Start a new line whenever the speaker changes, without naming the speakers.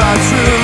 I'm by truth.